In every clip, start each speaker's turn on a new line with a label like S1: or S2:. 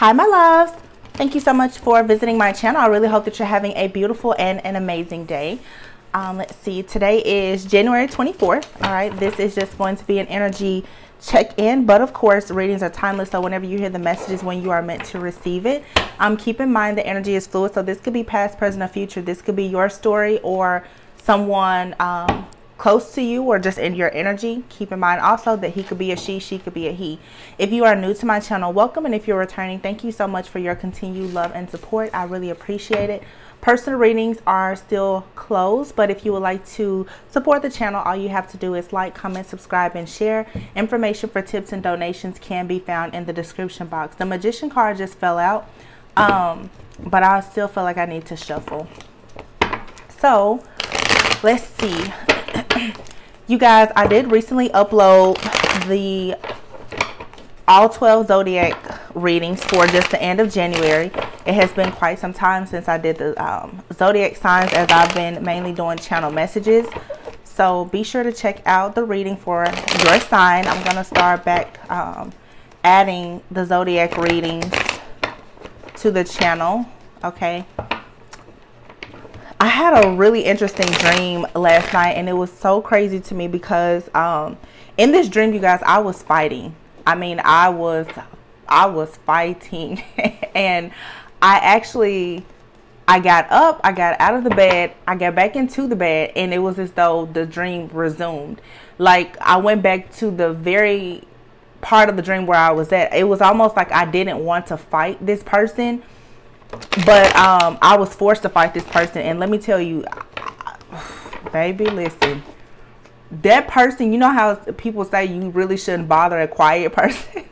S1: Hi, my loves. Thank you so much for visiting my channel. I really hope that you're having a beautiful and an amazing day. Um, let's see, today is January 24th. All right, this is just going to be an energy check-in, but of course, readings are timeless. So whenever you hear the messages when you are meant to receive it, um, keep in mind the energy is fluid. So this could be past, present, or future. This could be your story or someone um, close to you or just in your energy. Keep in mind also that he could be a she, she could be a he. If you are new to my channel, welcome. And if you're returning, thank you so much for your continued love and support. I really appreciate it. Personal readings are still closed, but if you would like to support the channel, all you have to do is like, comment, subscribe, and share. Information for tips and donations can be found in the description box. The Magician card just fell out, um, but I still feel like I need to shuffle. So, let's see you guys, I did recently upload the all 12 zodiac readings for just the end of January. It has been quite some time since I did the um, zodiac signs as I've been mainly doing channel messages. So be sure to check out the reading for your sign. I'm going to start back um, adding the zodiac readings to the channel. Okay. I had a really interesting dream last night and it was so crazy to me because um, in this dream, you guys, I was fighting. I mean, I was, I was fighting and I actually, I got up, I got out of the bed, I got back into the bed and it was as though the dream resumed. Like I went back to the very part of the dream where I was at. It was almost like I didn't want to fight this person but um, I was forced to fight this person. And let me tell you, baby, listen. That person, you know how people say you really shouldn't bother a quiet person?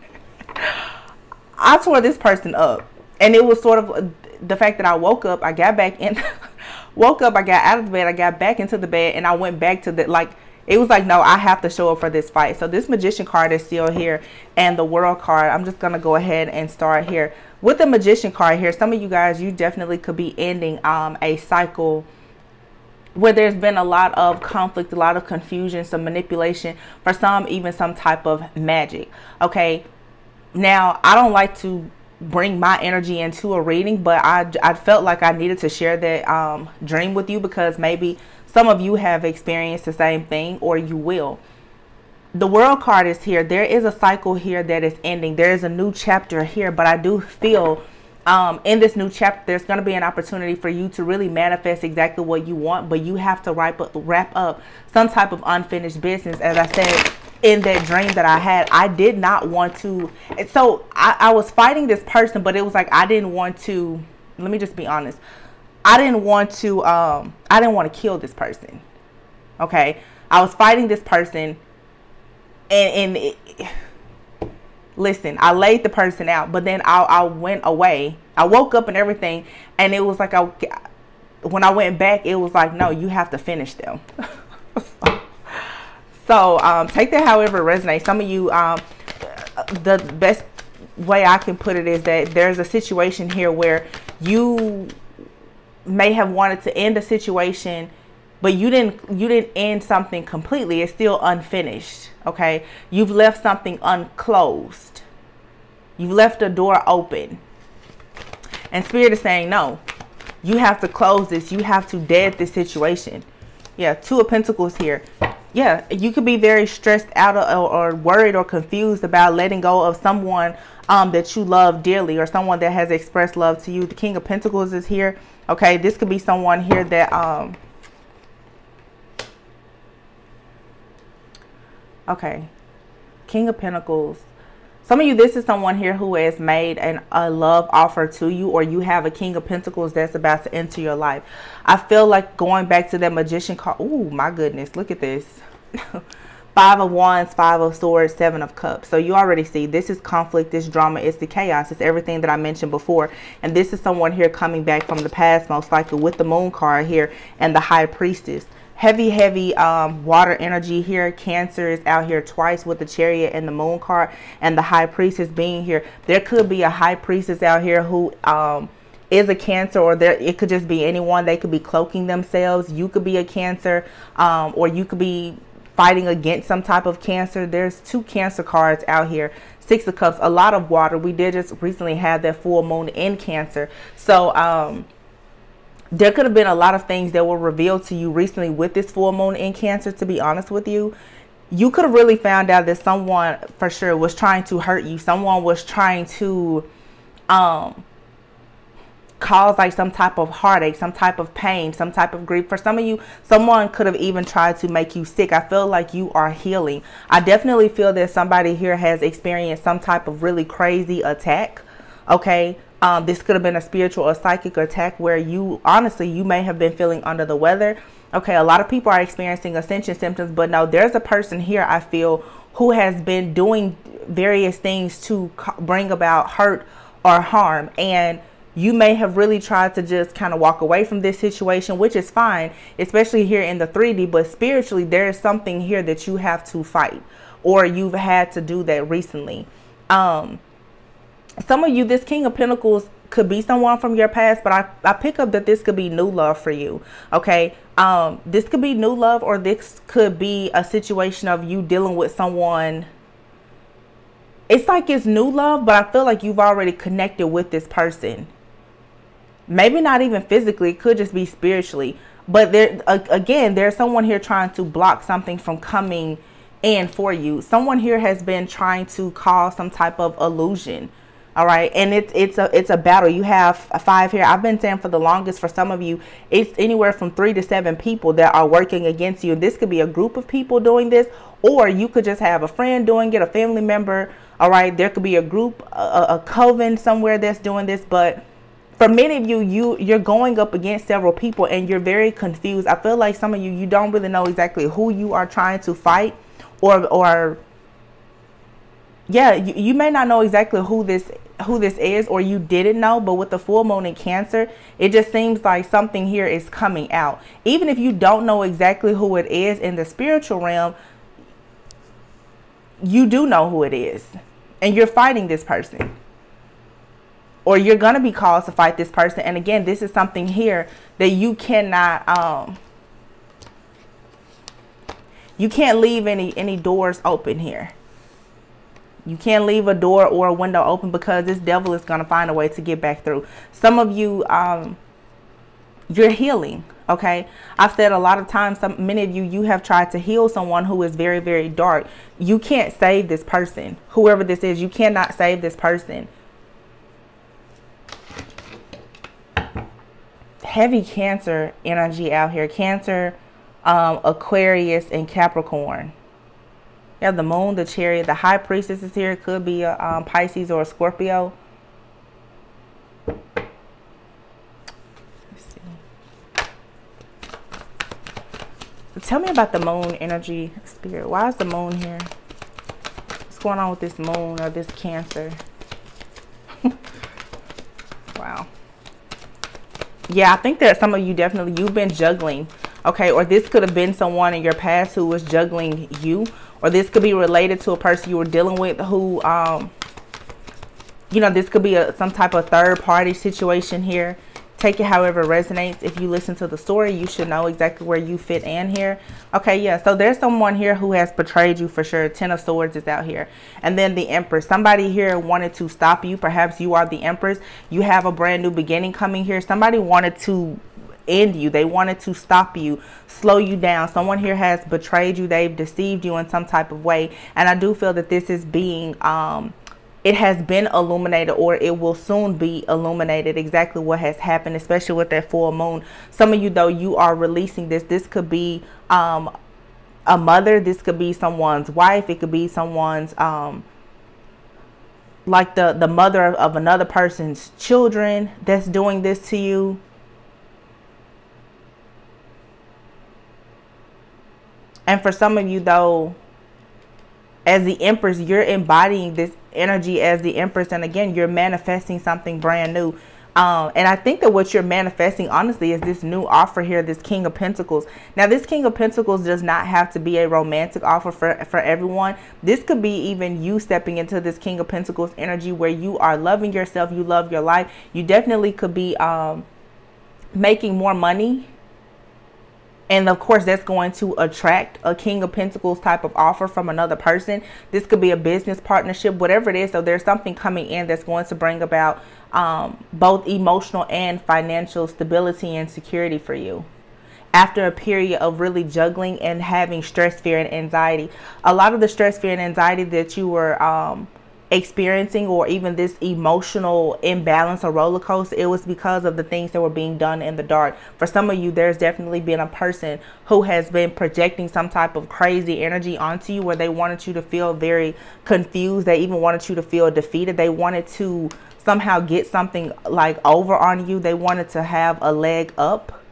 S1: I tore this person up. And it was sort of the fact that I woke up, I got back in, woke up, I got out of the bed, I got back into the bed, and I went back to the, like, it was like, no, I have to show up for this fight. So this magician card is still here and the world card. I'm just going to go ahead and start here. With the magician card here, some of you guys, you definitely could be ending um, a cycle where there's been a lot of conflict, a lot of confusion, some manipulation, for some even some type of magic. Okay. Now, I don't like to bring my energy into a reading, but I, I felt like I needed to share that um, dream with you because maybe some of you have experienced the same thing or you will. The world card is here. There is a cycle here that is ending. There is a new chapter here, but I do feel um, in this new chapter, there's going to be an opportunity for you to really manifest exactly what you want, but you have to wrap up, wrap up some type of unfinished business. As I said in that dream that I had, I did not want to. So I, I was fighting this person, but it was like I didn't want to. Let me just be honest. I didn't want to um I didn't want to kill this person. Okay? I was fighting this person and and it, listen, I laid the person out, but then I I went away. I woke up and everything and it was like I when I went back it was like no, you have to finish them. so, um take that however it resonates. Some of you um the best way I can put it is that there's a situation here where you may have wanted to end a situation but you didn't you didn't end something completely. It's still unfinished okay? You've left something unclosed. You've left a door open. And spirit is saying no you have to close this. You have to dead this situation. Yeah two of pentacles here. Yeah you could be very stressed out or, or worried or confused about letting go of someone um, that you love dearly or someone that has expressed love to you. The king of pentacles is here Okay, this could be someone here that um Okay. King of Pentacles. Some of you, this is someone here who has made an, a love offer to you or you have a King of Pentacles that's about to enter your life. I feel like going back to that Magician card. Oh, my goodness. Look at this. Five of Wands, Five of Swords, Seven of Cups. So you already see this is conflict, this drama, it's the chaos. It's everything that I mentioned before. And this is someone here coming back from the past, most likely with the Moon card here and the High Priestess. Heavy, heavy um, water energy here. Cancer is out here twice with the Chariot and the Moon card and the High Priestess being here. There could be a High Priestess out here who... Um, is a cancer or there it could just be anyone they could be cloaking themselves you could be a cancer um, or you could be fighting against some type of cancer. There's two cancer cards out here Six of Cups, a lot of water. We did just recently have that full moon in Cancer. So, um, there could have been a lot of things that were revealed to you recently with this full moon in Cancer, to be honest with you. You could have really found out that someone for sure was trying to hurt you. Someone was trying to um cause like some type of heartache, some type of pain, some type of grief. For some of you, someone could have even tried to make you sick. I feel like you are healing. I definitely feel that somebody here has experienced some type of really crazy attack. Okay. Um, this could have been a spiritual or psychic attack where you honestly you may have been feeling under the weather. Okay, a lot of people are experiencing ascension symptoms, but no, there's a person here I feel who has been doing various things to bring about hurt or harm and you may have really tried to just kind of walk away from this situation, which is fine, especially here in the 3D. But spiritually, there is something here that you have to fight, or you've had to do that recently. Um, some of you, this King of Pentacles could be someone from your past, but I, I pick up that this could be new love for you. Okay. Um, this could be new love, or this could be a situation of you dealing with someone it's like it's new love, but I feel like you've already connected with this person maybe not even physically it could just be spiritually but there again there's someone here trying to block something from coming in for you someone here has been trying to cause some type of illusion all right? And it's it's a it's a battle. You have five here. I've been saying for the longest for some of you it's anywhere from three to seven people that are working against you. This could be a group of people doing this or you could just have a friend doing it a family member. All right? There could be a group a, a coven somewhere that's doing this. But for many of you, you you're going up against several people and you're very confused. I feel like some of you you don't really know exactly who you are trying to fight or or yeah, you, you may not know exactly who this who this is or you didn't know, but with the full moon in Cancer, it just seems like something here is coming out. Even if you don't know exactly who it is in the spiritual realm, you do know who it is. And you're fighting this person or you're going to be called to fight this person. And again, this is something here that you cannot, um, you can't leave any, any doors open here. You can't leave a door or a window open because this devil is going to find a way to get back through. Some of you, um, you're healing. Okay. I've said a lot of times, some, many of you, you have tried to heal someone who is very, very dark. You can't save this person. Whoever this is, you cannot save this person. heavy Cancer energy out here. Cancer, um, Aquarius, and Capricorn. You have the moon, the chariot, the high priestess is here. It could be a um, Pisces or a Scorpio. Let's see. Tell me about the moon energy spirit. Why is the moon here? What's going on with this moon or this cancer? wow yeah, I think that some of you definitely, you've been juggling, okay? Or this could have been someone in your past who was juggling you. Or this could be related to a person you were dealing with who, um, you know, this could be a, some type of third party situation here. Take it however resonates. If you listen to the story, you should know exactly where you fit in here. Okay, yeah. So there's someone here who has betrayed you for sure. Ten of Swords is out here. And then the Empress. Somebody here wanted to stop you. Perhaps you are the Empress. You have a brand new beginning coming here. Somebody wanted to end you. They wanted to stop you, slow you down. Someone here has betrayed you. They've deceived you in some type of way. And I do feel that this is being um, it has been illuminated or it will soon be illuminated exactly what has happened especially with that full moon some of you though you are releasing this this could be um, a mother this could be someone's wife it could be someone's um, like the the mother of, of another person's children that's doing this to you and for some of you though as the empress you're embodying this energy as the empress and again you're manifesting something brand new um, and I think that what you're manifesting, honestly, is this new offer here, this King of Pentacles. Now, this King of Pentacles does not have to be a romantic offer for, for everyone. This could be even you stepping into this King of Pentacles energy where you are loving yourself, you love your life. You definitely could be um, making more money and of course that's going to attract a king of pentacles type of offer from another person. This could be a business partnership whatever it is. So there's something coming in that's going to bring about um, both emotional and financial stability and security for you. After a period of really juggling and having stress fear and anxiety. A lot of the stress fear and anxiety that you were um, experiencing or even this emotional imbalance or roller coaster, it was because of the things that were being done in the dark. For some of you, there's definitely been a person who has been projecting some type of crazy energy onto you where they wanted you to feel very confused. They even wanted you to feel defeated. They wanted to somehow get something like over on you. They wanted to have a leg up.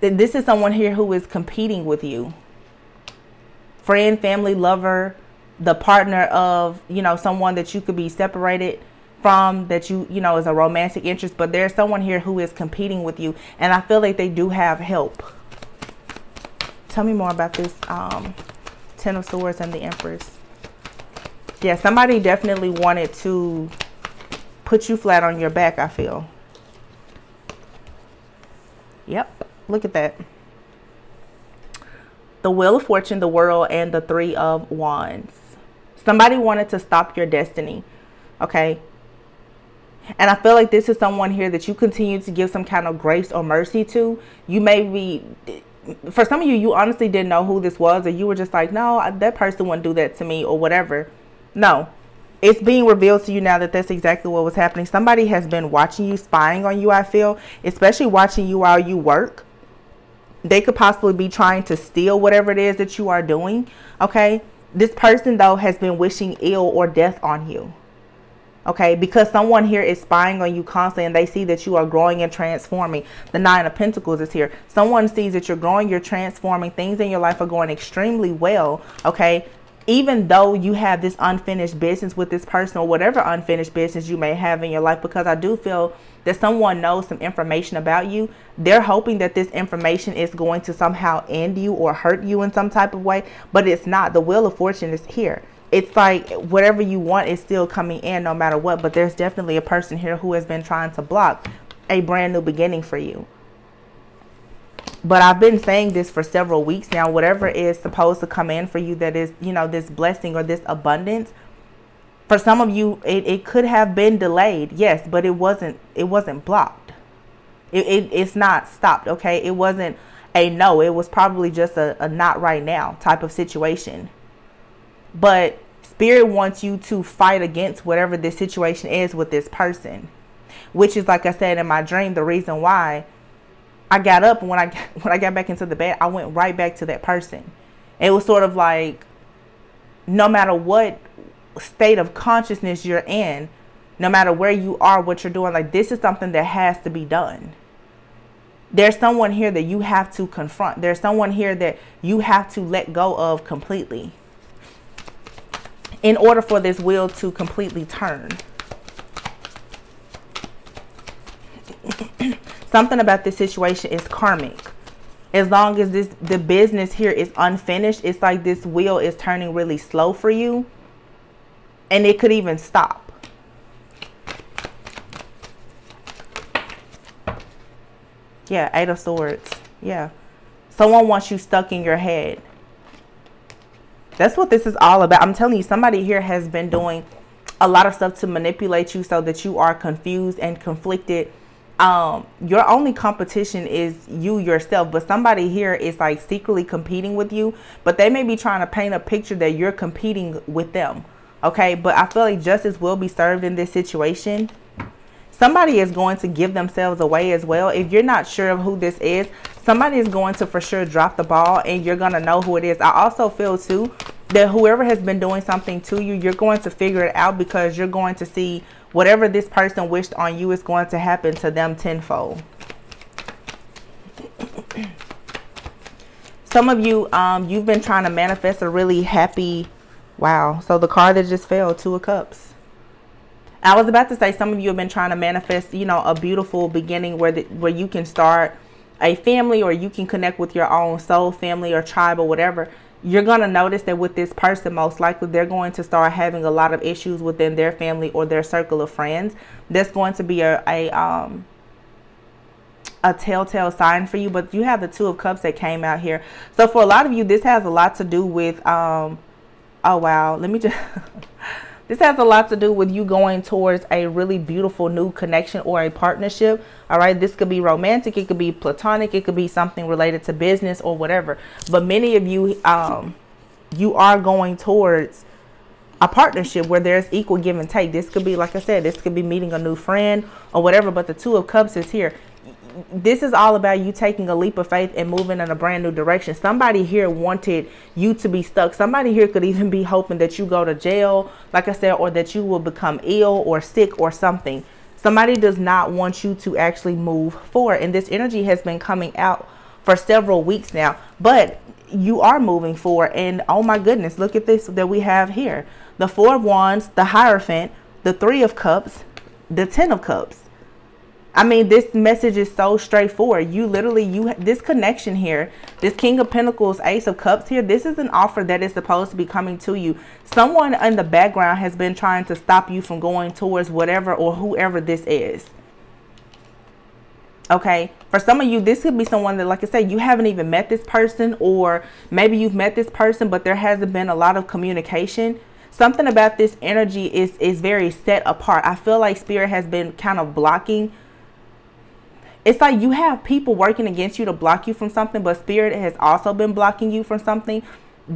S1: This is someone here who is competing with you. Friend, family, lover, the partner of you know someone that you could be separated from that you you know is a romantic interest but there's someone here who is competing with you and i feel like they do have help. Tell me more about this um ten of swords and the empress. Yeah somebody definitely wanted to put you flat on your back i feel. Yep look at that. The wheel of fortune the world and the three of wands Somebody wanted to stop your destiny. Okay. And I feel like this is someone here that you continue to give some kind of grace or mercy to. You may be, for some of you, you honestly didn't know who this was, or you were just like, no, that person wouldn't do that to me, or whatever. No, it's being revealed to you now that that's exactly what was happening. Somebody has been watching you, spying on you, I feel, especially watching you while you work. They could possibly be trying to steal whatever it is that you are doing, okay? This person, though, has been wishing ill or death on you. Okay, because someone here is spying on you constantly and they see that you are growing and transforming. The Nine of Pentacles is here. Someone sees that you're growing, you're transforming, things in your life are going extremely well. Okay, even though you have this unfinished business with this person or whatever unfinished business you may have in your life, because I do feel that someone knows some information about you, they're hoping that this information is going to somehow end you or hurt you in some type of way, but it's not. The wheel of fortune is here. It's like whatever you want is still coming in no matter what, but there's definitely a person here who has been trying to block a brand new beginning for you. But I've been saying this for several weeks now. Whatever is supposed to come in for you that is, you know, this blessing or this abundance, for some of you it, it could have been delayed yes but it wasn't it wasn't blocked. It, it it's not stopped okay? It wasn't a no. It was probably just a, a not right now type of situation. But spirit wants you to fight against whatever this situation is with this person which is like i said in my dream the reason why i got up and when i when i got back into the bed i went right back to that person. It was sort of like no matter what state of consciousness you're in, no matter where you are, what you're doing, like this is something that has to be done. There's someone here that you have to confront. There's someone here that you have to let go of completely in order for this wheel to completely turn. Something about this situation is karmic. As long as this the business here is unfinished, it's like this wheel is turning really slow for you and it could even stop. Yeah, Eight of Swords. Yeah. Someone wants you stuck in your head. That's what this is all about. I'm telling you, somebody here has been doing a lot of stuff to manipulate you so that you are confused and conflicted. Um, your only competition is you yourself, but somebody here is like secretly competing with you, but they may be trying to paint a picture that you're competing with them okay but i feel like justice will be served in this situation. Somebody is going to give themselves away as well. If you're not sure of who this is somebody is going to for sure drop the ball and you're going to know who it is. I also feel too that whoever has been doing something to you you're going to figure it out because you're going to see whatever this person wished on you is going to happen to them tenfold. Some of you um you've been trying to manifest a really happy Wow. So the card that just fell, Two of Cups. I was about to say some of you have been trying to manifest, you know, a beautiful beginning where the, where you can start a family or you can connect with your own soul family or tribe or whatever. You're going to notice that with this person, most likely they're going to start having a lot of issues within their family or their circle of friends. That's going to be a, a um, a telltale sign for you, but you have the Two of Cups that came out here. So for a lot of you, this has a lot to do with, um, oh wow, let me just, this has a lot to do with you going towards a really beautiful new connection or a partnership. All right, this could be romantic, it could be platonic, it could be something related to business or whatever. But many of you, um, you are going towards a partnership where there's equal give and take. This could be, like I said, this could be meeting a new friend or whatever, but the Two of Cups is here this is all about you taking a leap of faith and moving in a brand new direction. Somebody here wanted you to be stuck. Somebody here could even be hoping that you go to jail, like I said, or that you will become ill or sick or something. Somebody does not want you to actually move forward. And this energy has been coming out for several weeks now, but you are moving forward. And oh my goodness, look at this that we have here. The Four of Wands, the Hierophant, the Three of Cups, the Ten of Cups I mean, this message is so straightforward. You literally, you this connection here, this King of Pentacles, Ace of Cups here, this is an offer that is supposed to be coming to you. Someone in the background has been trying to stop you from going towards whatever or whoever this is. Okay, for some of you, this could be someone that, like I said, you haven't even met this person, or maybe you've met this person, but there hasn't been a lot of communication something about this energy is is very set apart i feel like spirit has been kind of blocking it's like you have people working against you to block you from something, but spirit has also been blocking you from something.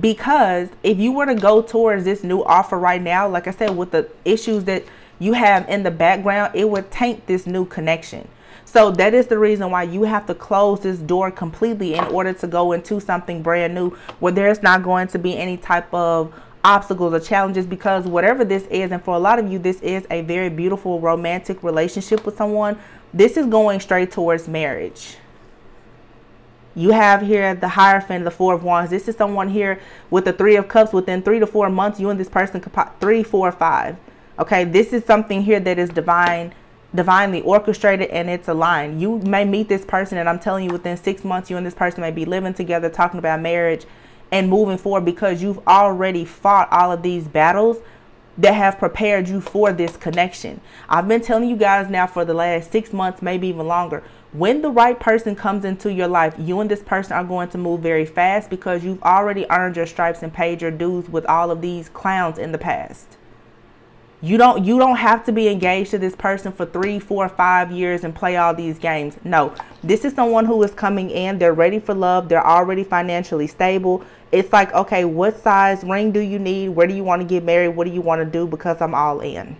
S1: Because if you were to go towards this new offer right now, like I said, with the issues that you have in the background, it would taint this new connection. So that is the reason why you have to close this door completely in order to go into something brand new where there's not going to be any type of obstacles or challenges because whatever this is and for a lot of you this is a very beautiful romantic relationship with someone this is going straight towards marriage. You have here the Hierophant, the Four of Wands. This is someone here with the Three of Cups. Within three to four months, you and this person could pop three, four, five. Okay, this is something here that is divine, divinely orchestrated and it's aligned. You may meet this person, and I'm telling you, within six months, you and this person may be living together, talking about marriage and moving forward because you've already fought all of these battles that have prepared you for this connection. I've been telling you guys now for the last six months, maybe even longer. When the right person comes into your life, you and this person are going to move very fast because you've already earned your stripes and paid your dues with all of these clowns in the past. You don't you don't have to be engaged to this person for three, four, five years and play all these games. No, this is someone who is coming in. They're ready for love. They're already financially stable it's like, okay, what size ring do you need? Where do you want to get married? What do you want to do? Because I'm all in.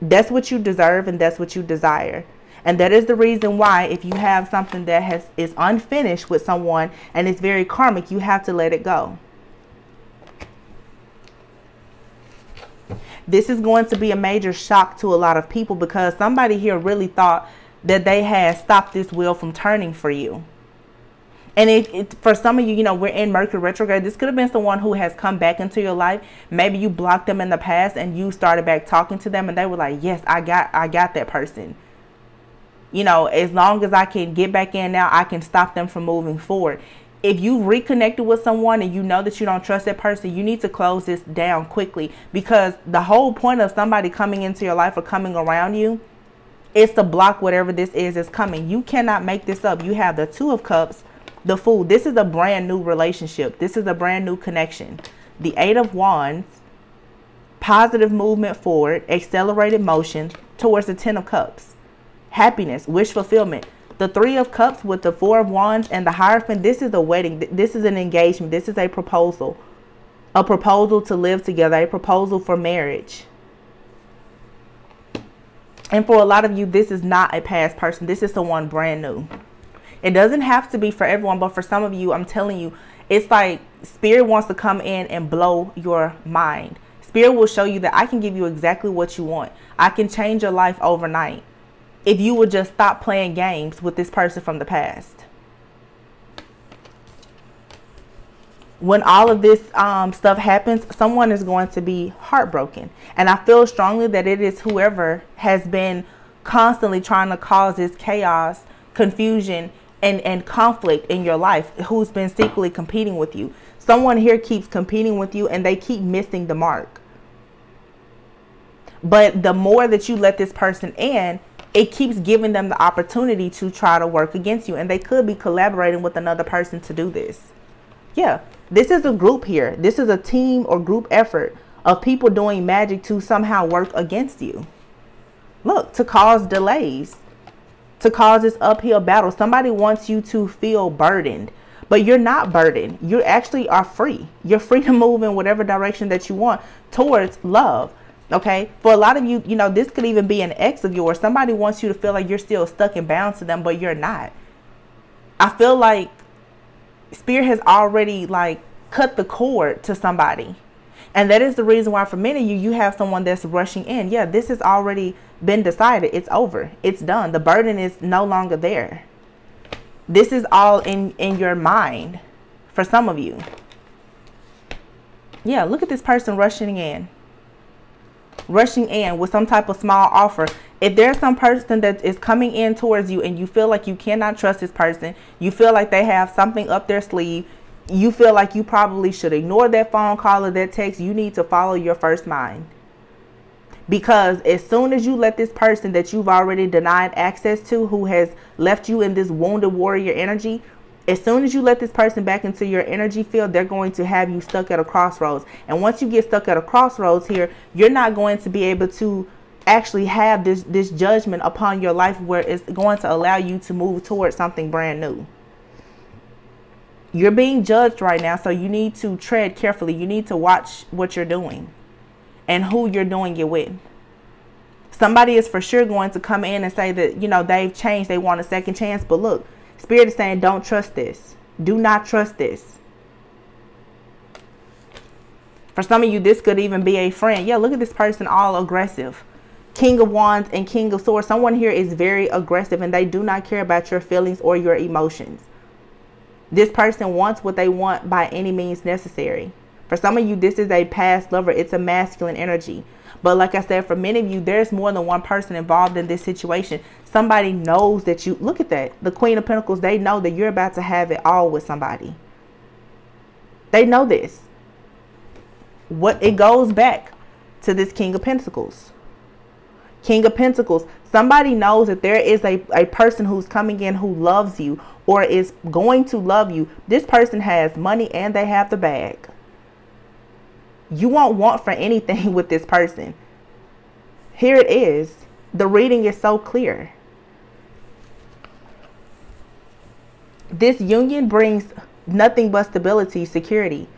S1: That's what you deserve and that's what you desire. And that is the reason why if you have something that has is unfinished with someone and it's very karmic, you have to let it go. This is going to be a major shock to a lot of people because somebody here really thought that they had stopped this wheel from turning for you. And it, it, for some of you, you know, we're in Mercury retrograde. This could have been someone who has come back into your life. Maybe you blocked them in the past and you started back talking to them and they were like, yes, I got, I got that person. You know, as long as I can get back in now, I can stop them from moving forward. If you reconnected with someone and you know that you don't trust that person, you need to close this down quickly because the whole point of somebody coming into your life or coming around you is to block whatever this is that's coming. You cannot make this up. You have the Two of Cups the Fool. This is a brand new relationship. This is a brand new connection. The Eight of Wands, positive movement forward, accelerated motion towards the Ten of Cups. Happiness, wish fulfillment. The Three of Cups with the Four of Wands and the Hierophant. This is a wedding. This is an engagement. This is a proposal. A proposal to live together. A proposal for marriage. And for a lot of you, this is not a past person. This is someone brand new. It doesn't have to be for everyone, but for some of you, I'm telling you, it's like spirit wants to come in and blow your mind. Spirit will show you that I can give you exactly what you want. I can change your life overnight if you would just stop playing games with this person from the past. When all of this um, stuff happens, someone is going to be heartbroken. And I feel strongly that it is whoever has been constantly trying to cause this chaos, confusion, and, and conflict in your life who's been secretly competing with you. Someone here keeps competing with you and they keep missing the mark. But the more that you let this person in, it keeps giving them the opportunity to try to work against you. And they could be collaborating with another person to do this. Yeah, this is a group here. This is a team or group effort of people doing magic to somehow work against you. Look, to cause delays, to cause this uphill battle. Somebody wants you to feel burdened, but you're not burdened. You actually are free. You're free to move in whatever direction that you want towards love. Okay. For a lot of you, you know, this could even be an ex of yours. Somebody wants you to feel like you're still stuck and bound to them, but you're not. I feel like Spirit has already like cut the cord to somebody. And that is the reason why for many of you, you have someone that's rushing in. Yeah, this has already been decided. It's over. It's done. The burden is no longer there. This is all in, in your mind for some of you. Yeah, look at this person rushing in rushing in with some type of small offer. If there's some person that is coming in towards you and you feel like you cannot trust this person, you feel like they have something up their sleeve, you feel like you probably should ignore that phone call or that text, you need to follow your first mind. Because as soon as you let this person that you've already denied access to, who has left you in this wounded warrior energy, as soon as you let this person back into your energy field, they're going to have you stuck at a crossroads. And once you get stuck at a crossroads here, you're not going to be able to actually have this this judgment upon your life where it's going to allow you to move towards something brand new. You're being judged right now, so you need to tread carefully. You need to watch what you're doing and who you're doing it with. Somebody is for sure going to come in and say that, you know, they've changed, they want a second chance, but look, Spirit is saying, don't trust this. Do not trust this. For some of you, this could even be a friend. Yeah, look at this person all aggressive. King of Wands and King of Swords. Someone here is very aggressive and they do not care about your feelings or your emotions. This person wants what they want by any means necessary. For some of you, this is a past lover. It's a masculine energy. But like I said, for many of you, there's more than one person involved in this situation. Somebody knows that you, look at that. The Queen of Pentacles, they know that you're about to have it all with somebody. They know this. What it goes back to this King of Pentacles. King of Pentacles, somebody knows that there is a, a person who's coming in who loves you or is going to love you. This person has money and they have the bag. You won't want for anything with this person. Here it is. The reading is so clear. This union brings nothing but stability, security,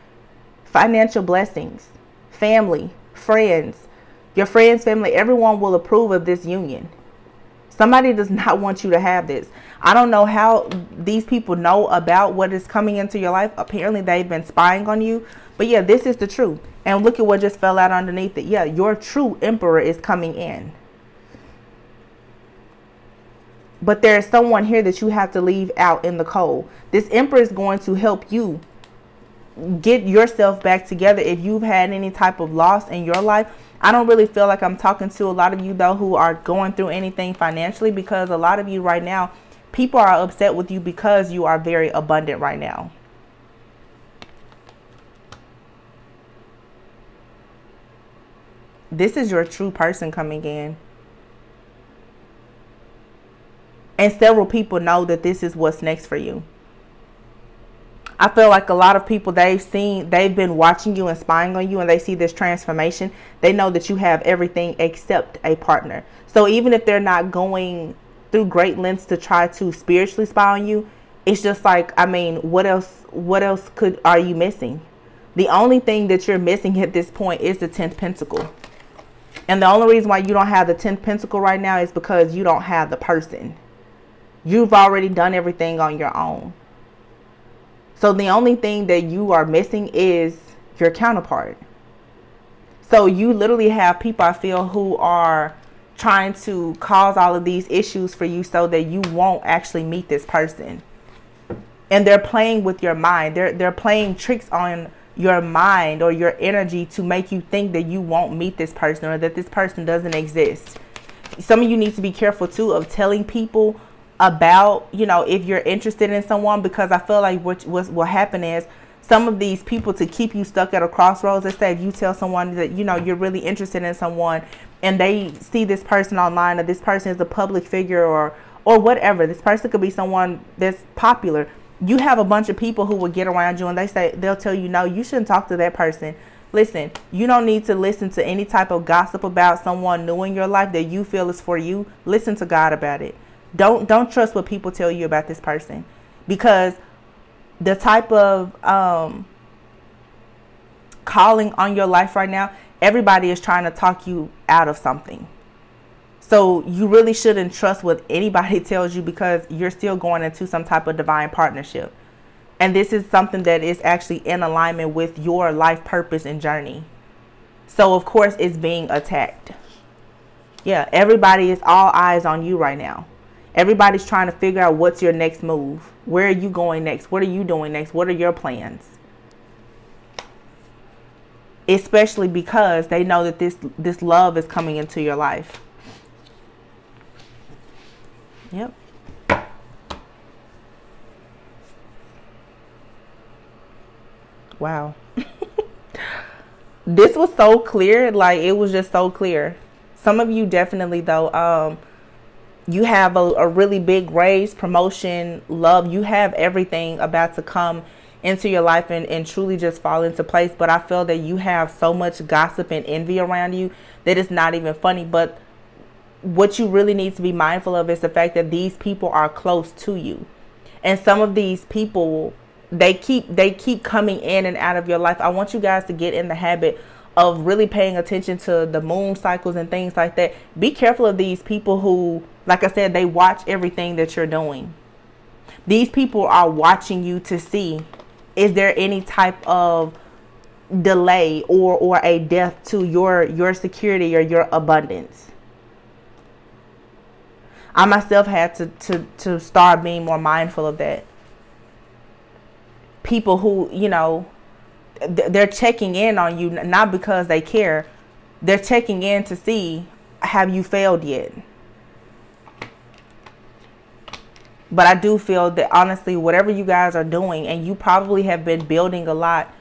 S1: financial blessings, family, friends. Your friends, family, everyone will approve of this union. Somebody does not want you to have this. I don't know how these people know about what is coming into your life. Apparently, they've been spying on you. But yeah, this is the truth. And look at what just fell out underneath it. Yeah, your true emperor is coming in. But there's someone here that you have to leave out in the cold. This emperor is going to help you get yourself back together if you've had any type of loss in your life. I don't really feel like I'm talking to a lot of you though who are going through anything financially because a lot of you right now, people are upset with you because you are very abundant right now. This is your true person coming in. And several people know that this is what's next for you. I feel like a lot of people they've seen, they've been watching you and spying on you and they see this transformation. They know that you have everything except a partner. So even if they're not going through great lengths to try to spiritually spy on you, it's just like, I mean, what else, what else could, are you missing? The only thing that you're missing at this point is the 10th pentacle. And the only reason why you don't have the 10th pentacle right now is because you don't have the person. You've already done everything on your own. So the only thing that you are missing is your counterpart. So you literally have people I feel who are trying to cause all of these issues for you so that you won't actually meet this person. And they're playing with your mind. They're they're playing tricks on your mind or your energy to make you think that you won't meet this person or that this person doesn't exist. Some of you need to be careful too of telling people about, you know, if you're interested in someone because I feel like what what will happen is some of these people to keep you stuck at a crossroads. Let's say if you tell someone that you know you're really interested in someone and they see this person online or this person is a public figure or or whatever. This person could be someone that's popular. You have a bunch of people who will get around you and they say they'll tell you no, you shouldn't talk to that person. Listen, you don't need to listen to any type of gossip about someone new in your life that you feel is for you. Listen to God about it. Don't don't trust what people tell you about this person because the type of um, calling on your life right now, everybody is trying to talk you out of something. So you really shouldn't trust what anybody tells you because you're still going into some type of divine partnership. And this is something that is actually in alignment with your life purpose and journey. So of course it's being attacked. Yeah, everybody is all eyes on you right now. Everybody's trying to figure out what's your next move. Where are you going next? What are you doing next? What are your plans? Especially because they know that this this love is coming into your life. Yep. Wow. this was so clear. Like it was just so clear. Some of you definitely though, um, you have a, a really big raise, promotion, love. You have everything about to come into your life and, and truly just fall into place. But I feel that you have so much gossip and envy around you that it's not even funny. But what you really need to be mindful of is the fact that these people are close to you. And some of these people they keep they keep coming in and out of your life. I want you guys to get in the habit of really paying attention to the moon cycles and things like that. Be careful of these people who, like I said, they watch everything that you're doing. These people are watching you to see is there any type of delay or or a death to your your security or your abundance. I myself had to to to start being more mindful of that. People who, you know, they're checking in on you not because they care. They're checking in to see have you failed yet? But i do feel that honestly whatever you guys are doing and you probably have been building a lot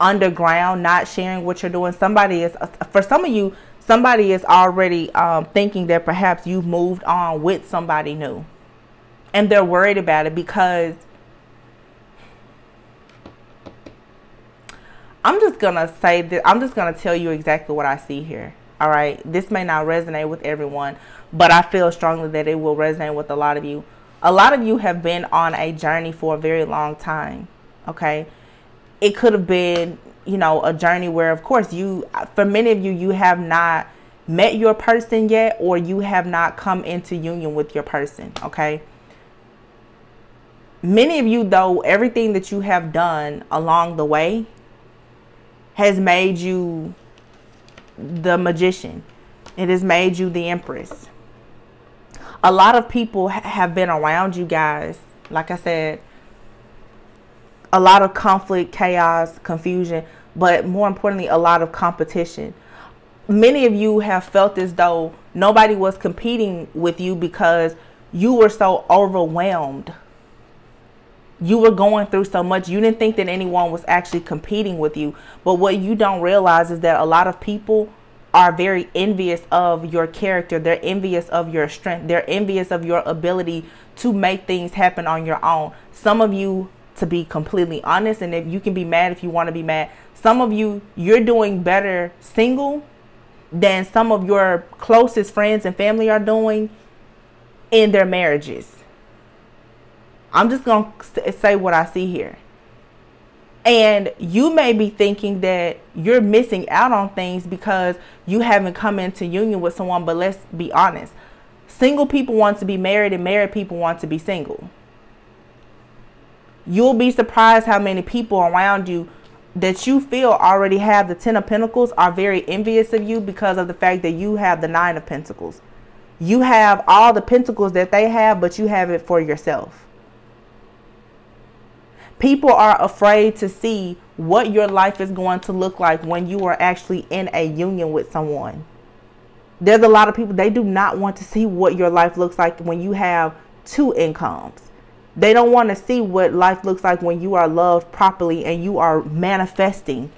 S1: underground not sharing what you're doing. Somebody is uh, for some of you somebody is already um, thinking that perhaps you've moved on with somebody new and they're worried about it because I'm just to say that I'm just going to tell you exactly what I see here. All right. This may not resonate with everyone, but I feel strongly that it will resonate with a lot of you. A lot of you have been on a journey for a very long time. Okay. It could have been, you know, a journey where, of course, you, for many of you, you have not met your person yet, or you have not come into union with your person. Okay. Many of you, though, everything that you have done along the way has made you the magician. It has made you the empress. A lot of people ha have been around you guys. Like I said, a lot of conflict, chaos, confusion, but more importantly, a lot of competition. Many of you have felt as though nobody was competing with you because you were so overwhelmed. You were going through so much. You didn't think that anyone was actually competing with you. But what you don't realize is that a lot of people are very envious of your character. They're envious of your strength. They're envious of your ability to make things happen on your own. Some of you to be completely honest and if you can be mad if you want to be mad some of you you're doing better single than some of your closest friends and family are doing in their marriages I'm just going to say what I see here. And you may be thinking that you're missing out on things because you haven't come into union with someone, but let's be honest. Single people want to be married and married people want to be single. You'll be surprised how many people around you that you feel already have the 10 of pentacles are very envious of you because of the fact that you have the 9 of pentacles. You have all the pentacles that they have, but you have it for yourself. People are afraid to see what your life is going to look like when you are actually in a union with someone. There's a lot of people, they do not want to see what your life looks like when you have two incomes. They don't want to see what life looks like when you are loved properly and you are manifesting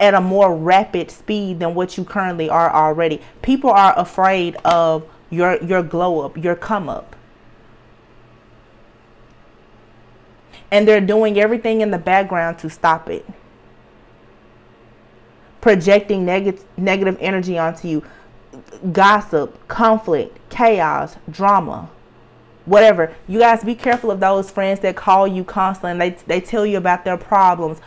S1: at a more rapid speed than what you currently are already. People are afraid of your your glow up, your come up. And they're doing everything in the background to stop it. Projecting negative negative energy onto you. Gossip, conflict, chaos, drama whatever. You guys be careful of those friends that call you constantly and they, they tell you about their problems.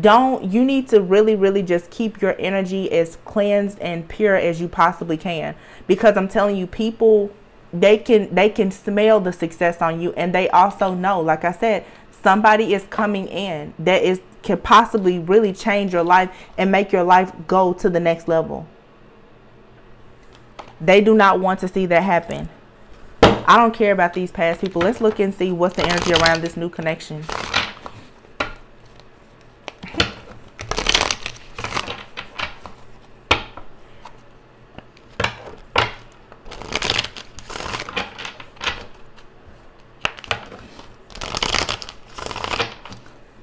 S1: Don't, you need to really, really just keep your energy as cleansed and pure as you possibly can. Because I'm telling you, people, they can, they can smell the success on you. And they also know, like I said, somebody is coming in that is, can possibly really change your life and make your life go to the next level. They do not want to see that happen. I don't care about these past people. Let's look and see what's the energy around this new connection.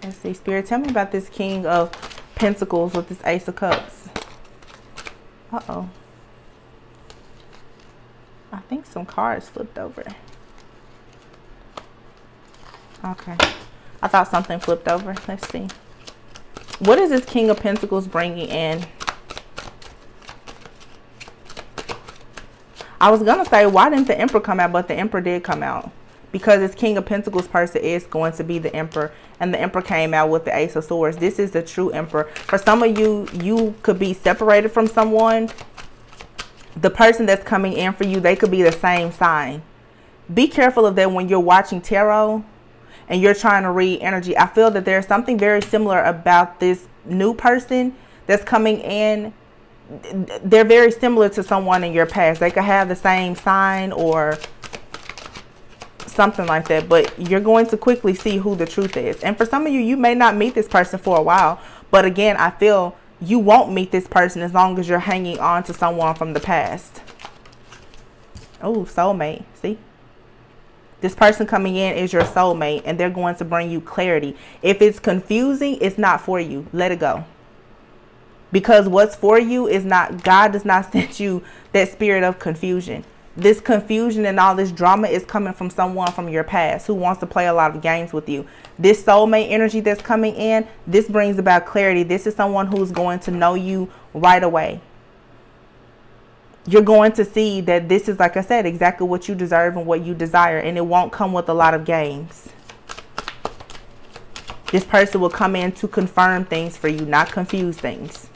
S1: Let's see, Spirit, tell me about this King of Pentacles with this Ace of Cups. Uh-oh. I think some cards flipped over. Okay. I thought something flipped over. Let's see. What is this King of Pentacles bringing in? I was going to say, why didn't the Emperor come out? But the Emperor did come out. Because this King of Pentacles person is going to be the Emperor. And the Emperor came out with the Ace of Swords. This is the true Emperor. For some of you, you could be separated from someone the person that's coming in for you, they could be the same sign. Be careful of that when you're watching tarot and you're trying to read energy. I feel that there's something very similar about this new person that's coming in. They're very similar to someone in your past. They could have the same sign or something like that, but you're going to quickly see who the truth is. And for some of you, you may not meet this person for a while, but again, I feel you won't meet this person as long as you're hanging on to someone from the past. Oh, soulmate. See? This person coming in is your soulmate and they're going to bring you clarity. If it's confusing, it's not for you. Let it go. Because what's for you is not, God does not send you that spirit of confusion this confusion and all this drama is coming from someone from your past who wants to play a lot of games with you. This soulmate energy that's coming in, this brings about clarity. This is someone who's going to know you right away. You're going to see that this is, like I said, exactly what you deserve and what you desire. And it won't come with a lot of games. This person will come in to confirm things for you, not confuse things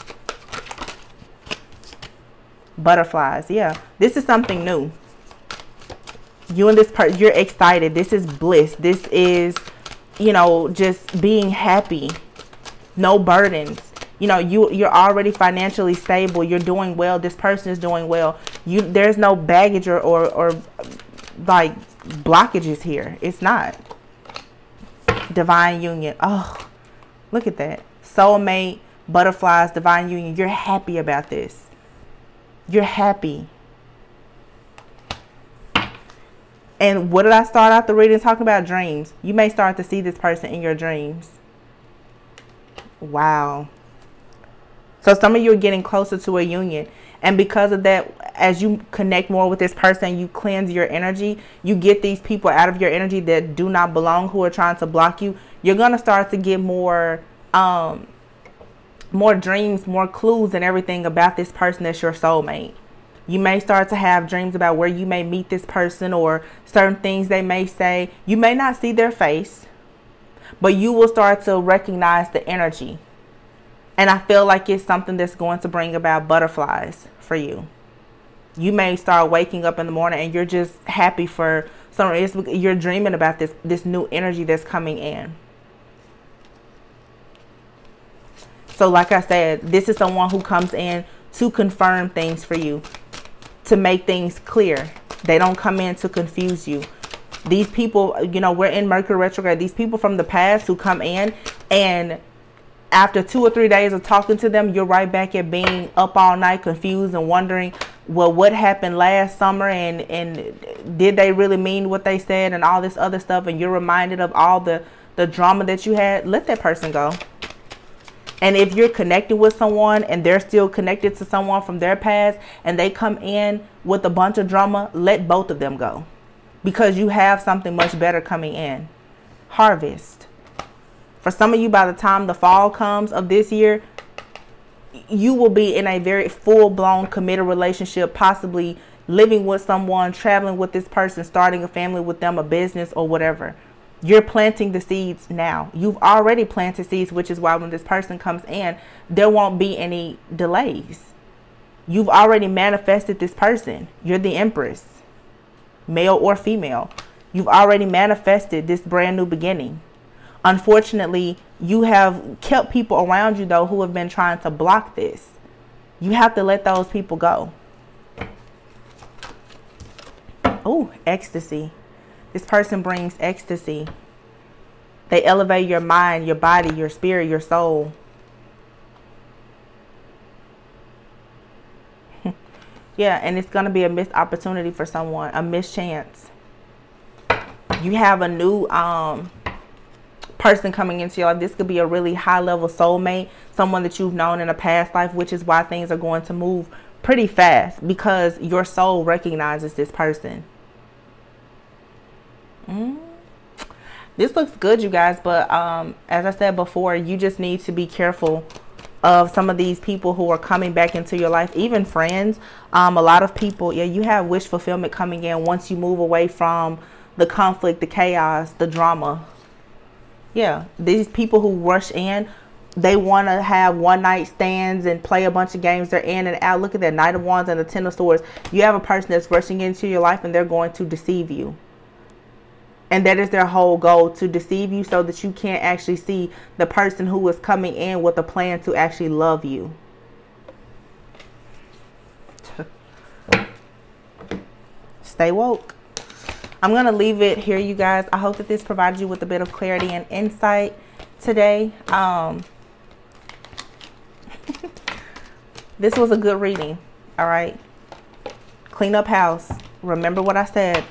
S1: butterflies. Yeah this is something new. You and this part you're excited. This is bliss. This is you know just being happy. No burdens. You know you you're already financially stable. You're doing well. This person is doing well. You there's no baggage or or, or like blockages here. It's not. Divine union. Oh look at that. Soulmate butterflies divine union. You're happy about this you're happy. And what did I start out the reading talking about? Dreams. You may start to see this person in your dreams. Wow. So some of you are getting closer to a union. And because of that, as you connect more with this person, you cleanse your energy, you get these people out of your energy that do not belong, who are trying to block you. You're going to start to get more um, more dreams, more clues and everything about this person that's your soulmate. You may start to have dreams about where you may meet this person or certain things they may say. You may not see their face, but you will start to recognize the energy. And I feel like it's something that's going to bring about butterflies for you. You may start waking up in the morning and you're just happy for some reason. you're dreaming about this this new energy that's coming in. So like I said, this is someone who comes in to confirm things for you, to make things clear. They don't come in to confuse you. These people, you know, we're in Mercury retrograde. These people from the past who come in and after two or three days of talking to them, you're right back at being up all night, confused and wondering well, what happened last summer and, and did they really mean what they said and all this other stuff and you're reminded of all the, the drama that you had, let that person go. And if you're connected with someone and they're still connected to someone from their past and they come in with a bunch of drama, let both of them go because you have something much better coming in. Harvest. For some of you, by the time the fall comes of this year, you will be in a very full blown committed relationship, possibly living with someone, traveling with this person, starting a family with them, a business or whatever. You're planting the seeds now. You've already planted seeds, which is why when this person comes in, there won't be any delays. You've already manifested this person. You're the empress, male or female. You've already manifested this brand new beginning. Unfortunately, you have kept people around you, though, who have been trying to block this. You have to let those people go. Oh, ecstasy. This person brings ecstasy. They elevate your mind, your body, your spirit, your soul. yeah, and it's going to be a missed opportunity for someone, a missed chance. You have a new um person coming into your life. This could be a really high level soulmate, someone that you've known in a past life, which is why things are going to move pretty fast because your soul recognizes this person. Mm. This looks good, you guys, but um, as I said before, you just need to be careful of some of these people who are coming back into your life, even friends. Um, a lot of people, yeah, you have wish fulfillment coming in once you move away from the conflict, the chaos, the drama, yeah, these people who rush in, they want to have one night stands and play a bunch of games. They're in and out. Look at that Knight of Wands and the Ten of Swords. You have a person that's rushing into your life and they're going to deceive you. And that is their whole goal to deceive you so that you can't actually see the person who is coming in with a plan to actually love you. Stay woke. I'm going to leave it here, you guys. I hope that this provided you with a bit of clarity and insight today. Um, this was a good reading. All right. Clean up house. Remember what I said.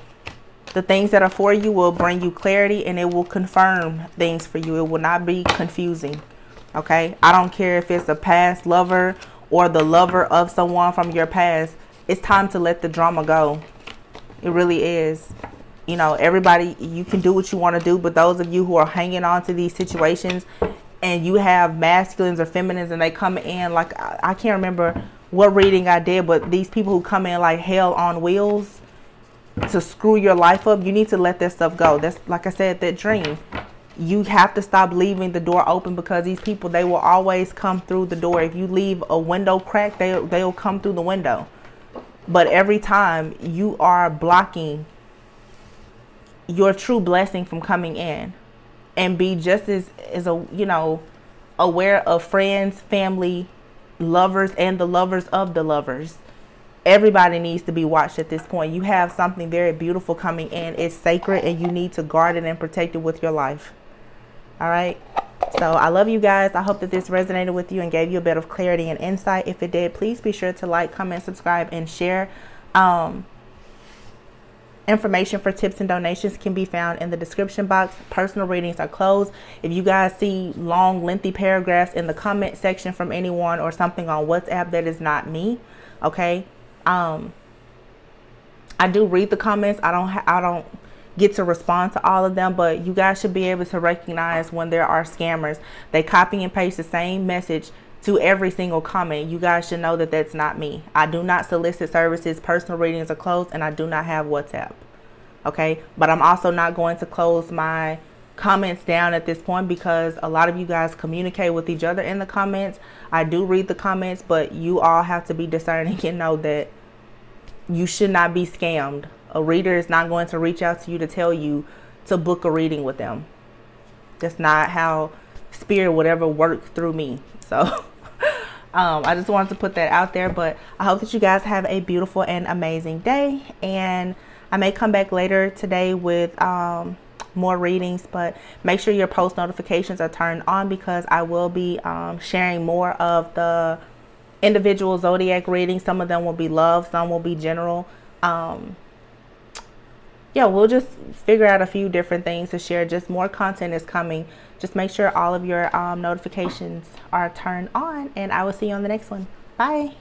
S1: The things that are for you will bring you clarity and it will confirm things for you. It will not be confusing. Okay. I don't care if it's a past lover or the lover of someone from your past. It's time to let the drama go. It really is you know, everybody, you can do what you want to do, but those of you who are hanging on to these situations and you have masculines or feminines and they come in like, I, I can't remember what reading I did, but these people who come in like hell on wheels to screw your life up, you need to let that stuff go. That's like I said, that dream. You have to stop leaving the door open because these people, they will always come through the door. If you leave a window crack, they, they'll come through the window. But every time you are blocking your true blessing from coming in and be just as as a you know aware of friends family lovers and the lovers of the lovers everybody needs to be watched at this point you have something very beautiful coming in it's sacred and you need to guard it and protect it with your life all right so i love you guys i hope that this resonated with you and gave you a bit of clarity and insight if it did please be sure to like comment subscribe and share um, Information for tips and donations can be found in the description box. Personal readings are closed. If you guys see long, lengthy paragraphs in the comment section from anyone or something on WhatsApp, that is not me. Okay. Um, I do read the comments. I don't. I don't get to respond to all of them, but you guys should be able to recognize when there are scammers. They copy and paste the same message to every single comment. You guys should know that that's not me. I do not solicit services. Personal readings are closed and I do not have WhatsApp. Okay. But I'm also not going to close my comments down at this point because a lot of you guys communicate with each other in the comments. I do read the comments, but you all have to be discerning and know that you should not be scammed. A reader is not going to reach out to you to tell you to book a reading with them. That's not how spirit would ever work through me. So um, I just wanted to put that out there. But I hope that you guys have a beautiful and amazing day. And I may come back later today with um, more readings, but make sure your post notifications are turned on because I will be um, sharing more of the individual zodiac readings. Some of them will be love, some will be general. Um, yeah, we'll just figure out a few different things to share. Just more content is coming. Just make sure all of your um, notifications are turned on, and I will see you on the next one. Bye.